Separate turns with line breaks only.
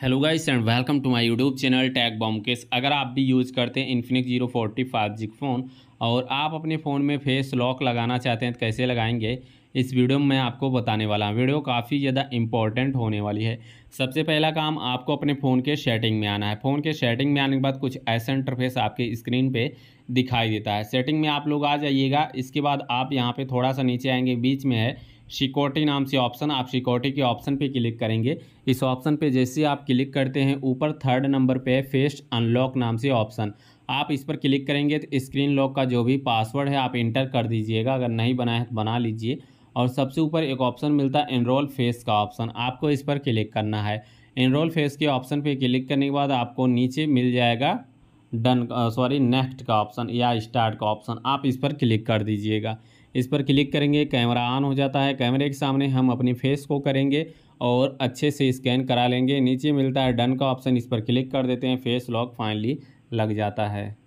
Hello guys and welcome to my YouTube channel tag बॉम्बकेस अगर आप भी यूज़ करते हैं Infinix zero forty five G phone और आप अपने फ़ोन में फेस लॉक लगाना चाहते हैं तो कैसे लगाएँगे, इस वीडियो में मैं आपको बताने वाला हूँ। वीडियो काफ़ी ज़्यादा इंपॉर्टेंट होने वाली है। सबसे पहला काम आपको अपने फ़ोन के सेटिंग में आना है। फ़ोन के सेटिंग में आने के बाद कुछ ऐसा इंटरफेस आपके स्क्रीन पे दिखाई देता है। सेटिंग में आप लोग आ जाइएगा। इसके बाद आप यहाँ पे थोड़ा सा नीचे आएँगे। बीच में है सिक्योरिटी नाम से ऑप्शन। आप सिक्योरिटी के ऑप्शन पे क्लिक करेंगे। इस ऑप्शन पे जैसे आप क्लिक करते हैं, ऊपर थर्ड नंबर पे फेस अनलॉक नाम से ऑप्शन। आप इस पर क्लिक करेंगे तो स्क्रीन लॉक का जो भी पासवर्ड है, आप इंटर कर दीजिएगा। अगर नहीं बना है तो बना लीजिए। और सबसे ऊपर एक ऑप्शन मिलता है इनरोल फेस का ऑप्शन। आपको इस पर क्लिक करना है। इनरोल फेस के ऑप्शन पर क्लिक करने के बाद आपको नीचे मिल जाएगा डन सॉरी, नेक्स्ट का ऑप्शन या स्टार्ट का ऑप्शन। आप इस पर क्लिक कर दीजिएगा। इस पर क्लिक करेंगे, कैमरा ऑन हो जाता है। कैमरे के सामने हम अपनी फेस को करेंगे और अच्छे से स्कैन करा लेंगे। नीचे मिलता है डन का ऑप्शन। इस पर क्लिक कर देते हैं, फेस लॉक फाइनली। लग जाता है।